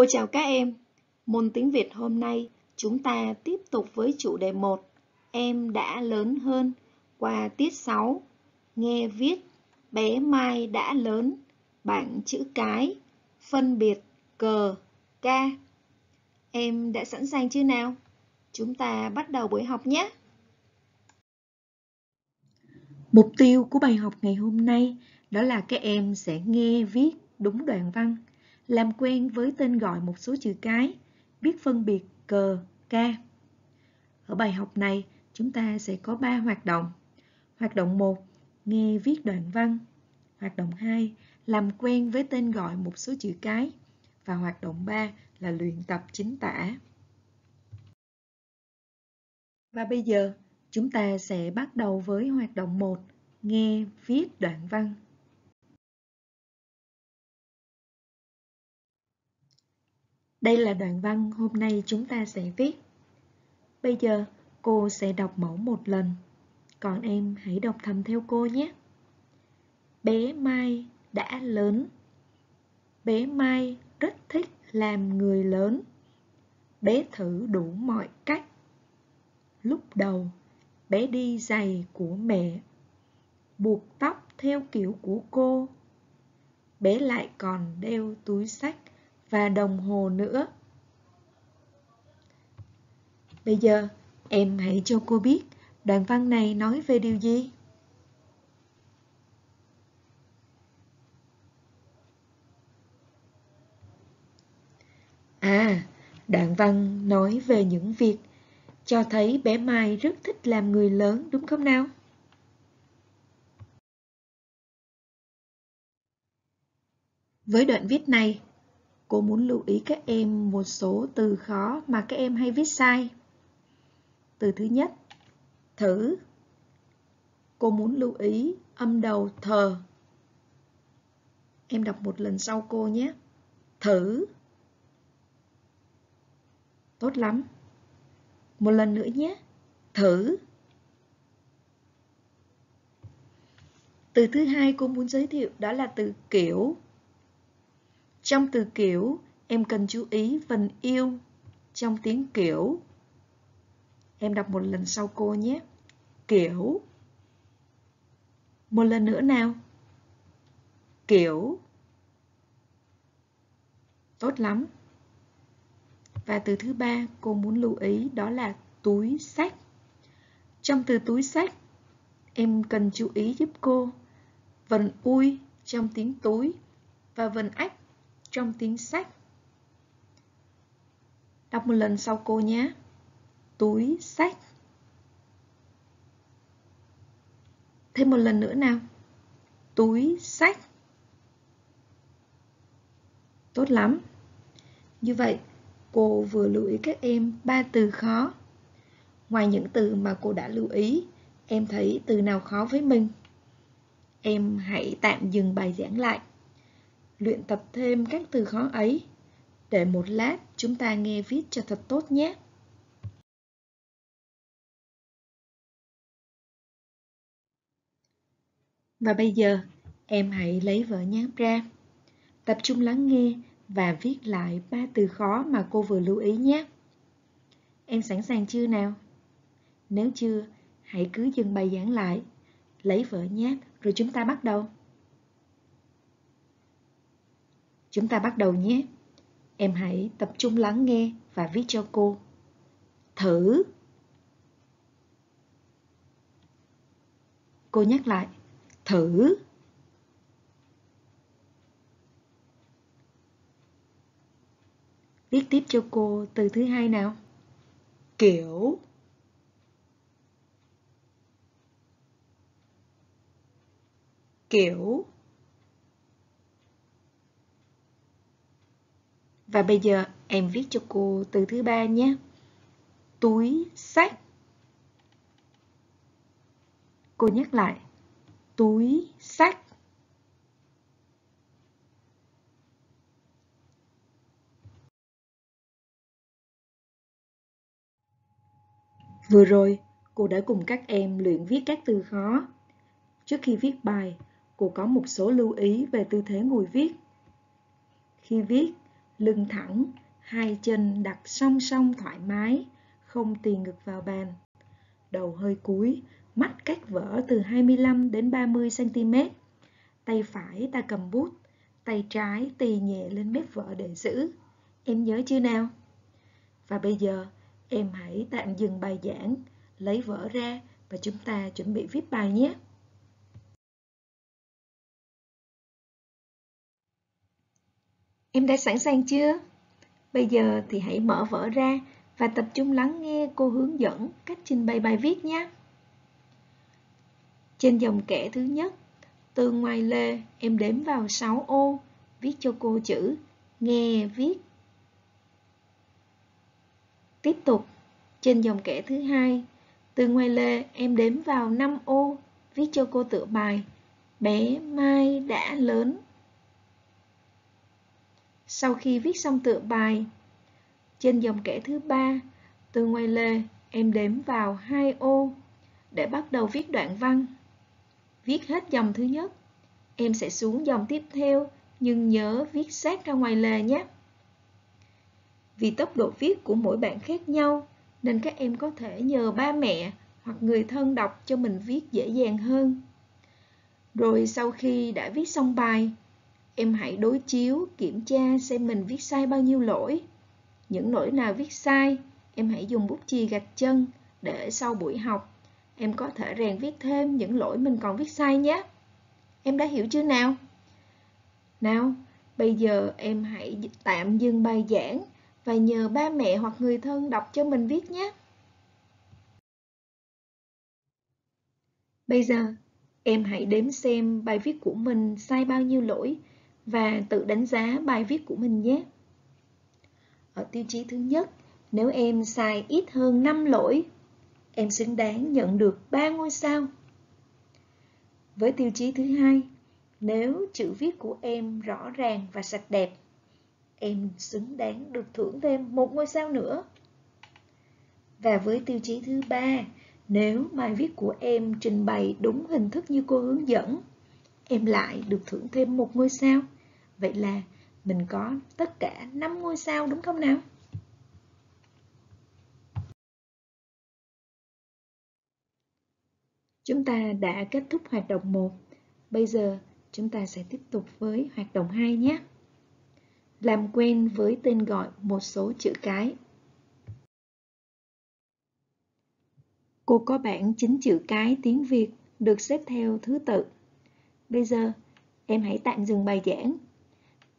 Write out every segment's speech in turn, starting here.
Cô chào các em. Môn tiếng Việt hôm nay chúng ta tiếp tục với chủ đề 1. Em đã lớn hơn qua tiết 6. Nghe viết bé Mai đã lớn, bảng chữ cái, phân biệt cờ, ca. Em đã sẵn sàng chưa nào? Chúng ta bắt đầu buổi học nhé. Mục tiêu của bài học ngày hôm nay đó là các em sẽ nghe viết đúng đoạn văn làm quen với tên gọi một số chữ cái, biết phân biệt cờ, ca. Ở bài học này, chúng ta sẽ có 3 hoạt động. Hoạt động 1, nghe viết đoạn văn. Hoạt động 2, làm quen với tên gọi một số chữ cái. Và hoạt động 3 là luyện tập chính tả. Và bây giờ, chúng ta sẽ bắt đầu với hoạt động 1, nghe viết đoạn văn. Đây là đoạn văn hôm nay chúng ta sẽ viết. Bây giờ cô sẽ đọc mẫu một lần, còn em hãy đọc thầm theo cô nhé. Bé Mai đã lớn. Bé Mai rất thích làm người lớn. Bé thử đủ mọi cách. Lúc đầu, bé đi giày của mẹ, buộc tóc theo kiểu của cô. Bé lại còn đeo túi sách và đồng hồ nữa. Bây giờ, em hãy cho cô biết đoạn văn này nói về điều gì? À, đoạn văn nói về những việc cho thấy bé Mai rất thích làm người lớn đúng không nào? Với đoạn viết này, Cô muốn lưu ý các em một số từ khó mà các em hay viết sai. Từ thứ nhất, thử. Cô muốn lưu ý âm đầu thờ. Em đọc một lần sau cô nhé. Thử. Tốt lắm. Một lần nữa nhé. Thử. Từ thứ hai cô muốn giới thiệu đó là từ kiểu. Trong từ kiểu, em cần chú ý phần yêu trong tiếng kiểu. Em đọc một lần sau cô nhé. Kiểu. Một lần nữa nào. Kiểu. Tốt lắm. Và từ thứ ba cô muốn lưu ý đó là túi sách. Trong từ túi sách, em cần chú ý giúp cô vần ui trong tiếng túi và vần ách trong tiếng sách. Đọc một lần sau cô nhé. Túi sách. Thêm một lần nữa nào. Túi sách. Tốt lắm. Như vậy, cô vừa lưu ý các em ba từ khó. Ngoài những từ mà cô đã lưu ý, em thấy từ nào khó với mình? Em hãy tạm dừng bài giảng lại luyện tập thêm các từ khó ấy. Để một lát chúng ta nghe viết cho thật tốt nhé. Và bây giờ, em hãy lấy vở nháp ra. Tập trung lắng nghe và viết lại ba từ khó mà cô vừa lưu ý nhé. Em sẵn sàng chưa nào? Nếu chưa, hãy cứ dừng bài giảng lại, lấy vở nháp rồi chúng ta bắt đầu. Chúng ta bắt đầu nhé. Em hãy tập trung lắng nghe và viết cho cô. Thử. Cô nhắc lại. Thử. Viết tiếp cho cô từ thứ hai nào. Kiểu. Kiểu. Và bây giờ em viết cho cô từ thứ ba nhé. Túi sách. Cô nhắc lại. Túi sách. Vừa rồi, cô đã cùng các em luyện viết các từ khó. Trước khi viết bài, cô có một số lưu ý về tư thế ngồi viết. Khi viết, lưng thẳng, hai chân đặt song song thoải mái, không tì ngực vào bàn. Đầu hơi cúi, mắt cách vỡ từ 25 đến 30 cm. Tay phải ta cầm bút, tay trái tì nhẹ lên mép vở để giữ. Em nhớ chưa nào? Và bây giờ, em hãy tạm dừng bài giảng, lấy vở ra và chúng ta chuẩn bị viết bài nhé. Em đã sẵn sàng chưa? Bây giờ thì hãy mở vở ra và tập trung lắng nghe cô hướng dẫn cách trình bày bài viết nhé. Trên dòng kẻ thứ nhất, từ ngoài lề em đếm vào 6 ô, viết cho cô chữ nghe viết. Tiếp tục, trên dòng kẻ thứ hai, từ ngoài lề em đếm vào 5 ô, viết cho cô tựa bài bé Mai đã lớn. Sau khi viết xong tựa bài, trên dòng kẻ thứ ba, từ ngoài lề em đếm vào hai ô để bắt đầu viết đoạn văn. Viết hết dòng thứ nhất, em sẽ xuống dòng tiếp theo nhưng nhớ viết sát ra ngoài lề nhé. Vì tốc độ viết của mỗi bạn khác nhau nên các em có thể nhờ ba mẹ hoặc người thân đọc cho mình viết dễ dàng hơn. Rồi sau khi đã viết xong bài, em hãy đối chiếu, kiểm tra xem mình viết sai bao nhiêu lỗi. Những lỗi nào viết sai, em hãy dùng bút chì gạch chân để sau buổi học, em có thể rèn viết thêm những lỗi mình còn viết sai nhé. Em đã hiểu chưa nào? Nào, bây giờ em hãy tạm dừng bài giảng và nhờ ba mẹ hoặc người thân đọc cho mình viết nhé. Bây giờ, em hãy đếm xem bài viết của mình sai bao nhiêu lỗi và tự đánh giá bài viết của mình nhé. Ở tiêu chí thứ nhất, nếu em sai ít hơn 5 lỗi, em xứng đáng nhận được 3 ngôi sao. Với tiêu chí thứ hai, nếu chữ viết của em rõ ràng và sạch đẹp, em xứng đáng được thưởng thêm một ngôi sao nữa. Và với tiêu chí thứ ba, nếu bài viết của em trình bày đúng hình thức như cô hướng dẫn, em lại được thưởng thêm một ngôi sao. Vậy là mình có tất cả 5 ngôi sao đúng không nào? Chúng ta đã kết thúc hoạt động 1. Bây giờ chúng ta sẽ tiếp tục với hoạt động 2 nhé. Làm quen với tên gọi một số chữ cái. Cô có bảng 9 chữ cái tiếng Việt được xếp theo thứ tự. Bây giờ, em hãy tạm dừng bài giảng.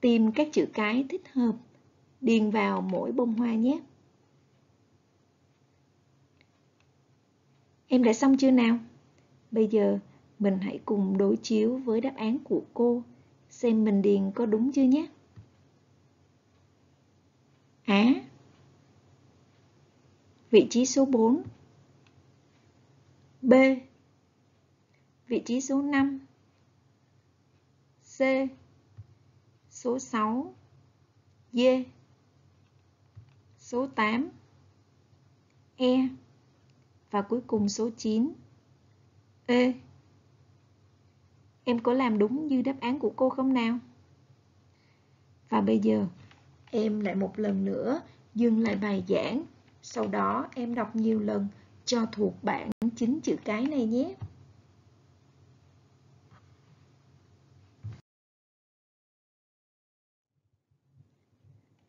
Tìm các chữ cái thích hợp, điền vào mỗi bông hoa nhé. Em đã xong chưa nào? Bây giờ, mình hãy cùng đối chiếu với đáp án của cô, xem mình điền có đúng chưa nhé. Á. Vị trí số 4 B. Vị trí số 5 C. Số 6 D Số 8 E Và cuối cùng số 9 E Em có làm đúng như đáp án của cô không nào? Và bây giờ, em lại một lần nữa dừng lại bài giảng. Sau đó, em đọc nhiều lần cho thuộc bảng chính chữ cái này nhé.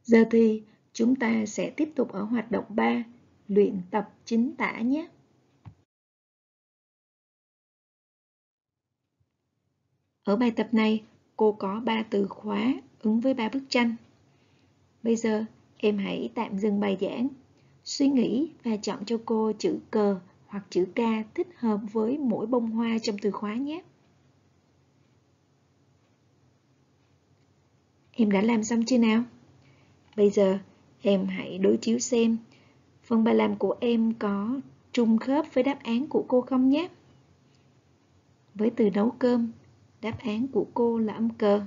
Giờ thì chúng ta sẽ tiếp tục ở hoạt động 3, luyện tập chính tả nhé. Ở bài tập này, cô có 3 từ khóa ứng với 3 bức tranh. Bây giờ, em hãy tạm dừng bài giảng, suy nghĩ và chọn cho cô chữ cờ hoặc chữ ca thích hợp với mỗi bông hoa trong từ khóa nhé. Em đã làm xong chưa nào? Bây giờ, em hãy đối chiếu xem phần bài làm của em có trùng khớp với đáp án của cô không nhé. Với từ nấu cơm, đáp án của cô là âm cờ.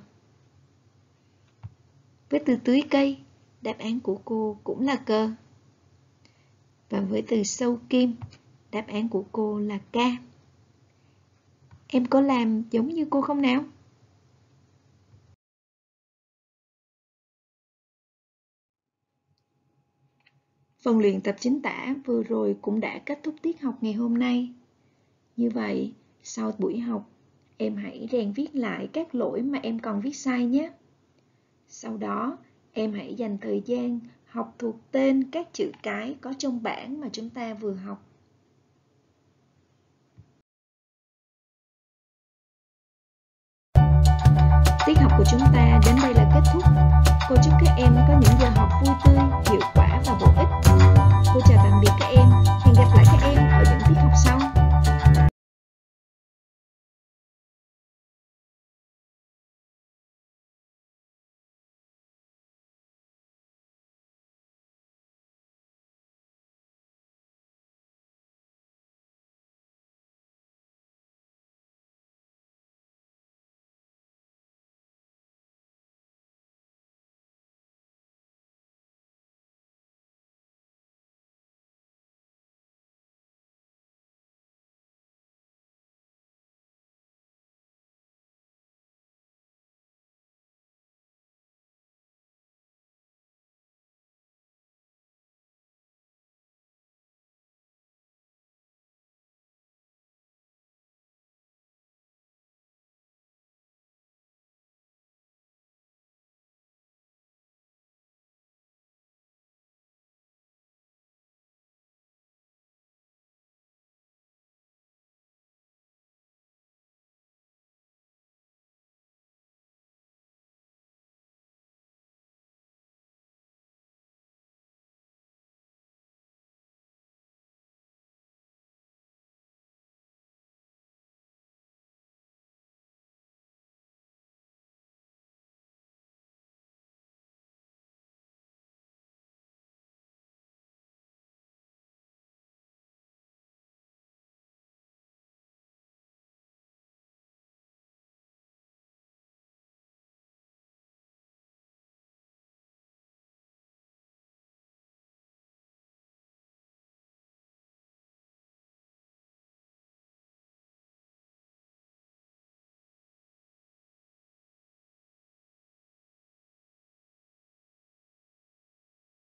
Với từ tưới cây, đáp án của cô cũng là cờ. Và với từ sâu kim, đáp án của cô là ca Em có làm giống như cô không nào? Phần luyện tập chính tả vừa rồi cũng đã kết thúc tiết học ngày hôm nay. Như vậy, sau buổi học, em hãy rèn viết lại các lỗi mà em còn viết sai nhé. Sau đó, em hãy dành thời gian học thuộc tên các chữ cái có trong bảng mà chúng ta vừa học. Tiết học của chúng ta đến đây là kết thúc. Cô chúc các em có những giờ học vui tươi, hiệu quả và bổ ích.